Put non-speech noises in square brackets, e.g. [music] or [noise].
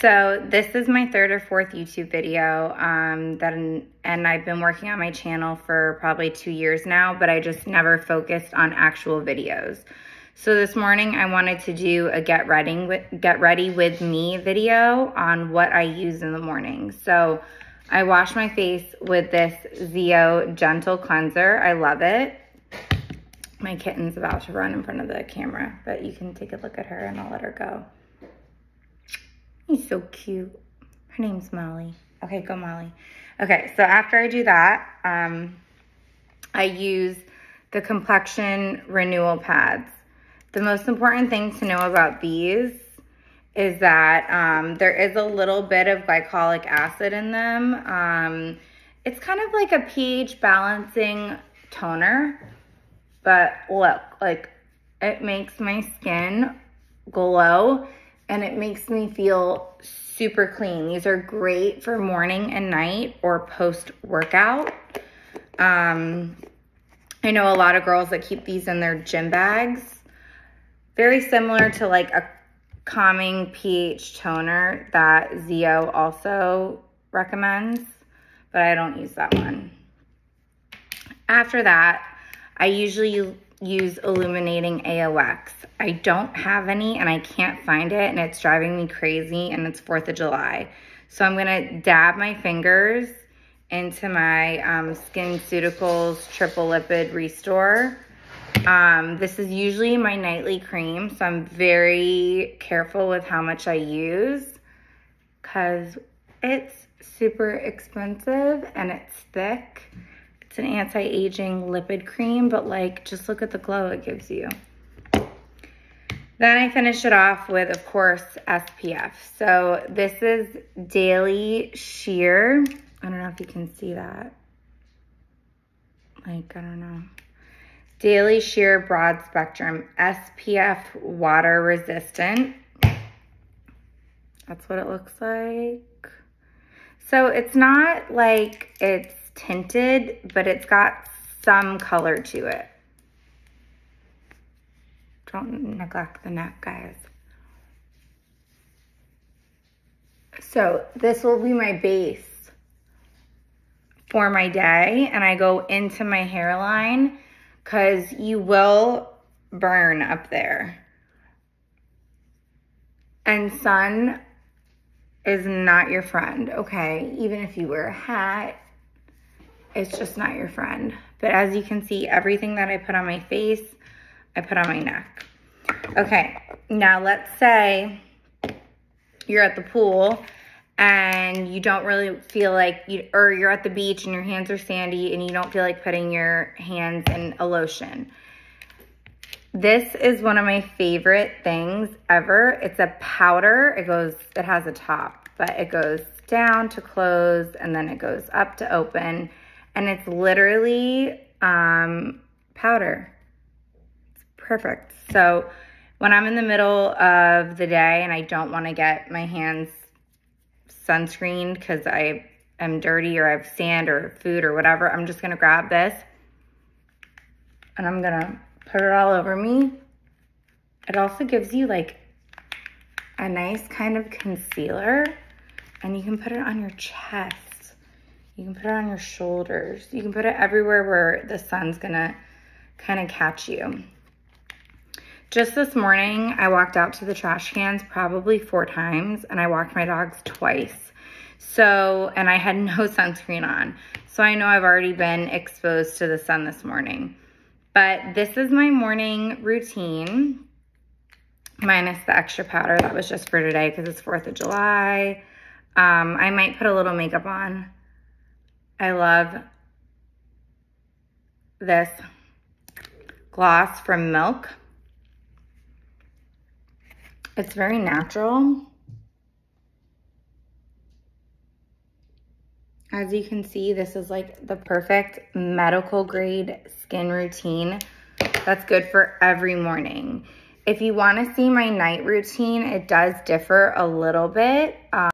So this is my third or fourth YouTube video um, that, and I've been working on my channel for probably two years now, but I just never focused on actual videos. So this morning I wanted to do a get ready with, get ready with me video on what I use in the morning. So I wash my face with this ZO Gentle Cleanser. I love it. My kitten's about to run in front of the camera, but you can take a look at her and I'll let her go. He's so cute. Her name's Molly. Okay, go Molly. Okay, so after I do that, um, I use the complexion renewal pads. The most important thing to know about these is that um, there is a little bit of glycolic acid in them. Um, it's kind of like a pH balancing toner, but look, like it makes my skin glow and it makes me feel super clean. These are great for morning and night or post workout. Um, I know a lot of girls that keep these in their gym bags. Very similar to like a calming pH toner that ZO also recommends, but I don't use that one. After that, I usually use illuminating AOX. I don't have any and I can't find it and it's driving me crazy and it's 4th of July. So I'm gonna dab my fingers into my um, SkinCeuticals Triple Lipid Restore. Um, this is usually my nightly cream, so I'm very careful with how much I use because it's super expensive and it's thick. It's an anti-aging lipid cream, but like, just look at the glow it gives you. Then I finish it off with, of course, SPF. So this is Daily Sheer. I don't know if you can see that. Like, I don't know. Daily Sheer Broad Spectrum SPF Water Resistant. That's what it looks like. So it's not like it's tinted, but it's got some color to it. Don't neglect the neck, guys. So this will be my base for my day. And I go into my hairline because you will burn up there. And sun is not your friend, okay? Even if you wear a hat, it's just not your friend. But as you can see, everything that I put on my face, I put on my neck. Okay, now let's say you're at the pool and you don't really feel like you or you're at the beach and your hands are sandy and you don't feel like putting your hands in a lotion. This is one of my favorite things ever. It's a powder. It goes, it has a top, but it goes down to close and then it goes up to open. And it's literally um, powder. It's perfect. So when I'm in the middle of the day and I don't want to get my hands sunscreened because I am dirty or I have sand or food or whatever, I'm just going to grab this and I'm going to put it all over me. It also gives you like a nice kind of concealer and you can put it on your chest. You can put it on your shoulders. You can put it everywhere where the sun's gonna kind of catch you. Just this morning, I walked out to the trash cans probably four times and I walked my dogs twice. So, and I had [laughs] no sunscreen on. So I know I've already been exposed to the sun this morning. But this is my morning routine, minus the extra powder that was just for today because it's 4th of July. Um, I might put a little makeup on. I love this gloss from Milk. It's very natural. As you can see, this is like the perfect medical grade skin routine that's good for every morning. If you wanna see my night routine, it does differ a little bit. Um,